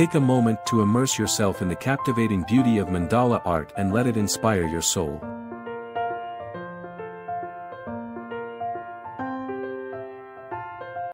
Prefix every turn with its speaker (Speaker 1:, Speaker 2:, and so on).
Speaker 1: Take a moment to immerse yourself in the captivating beauty of mandala art and let it inspire your soul.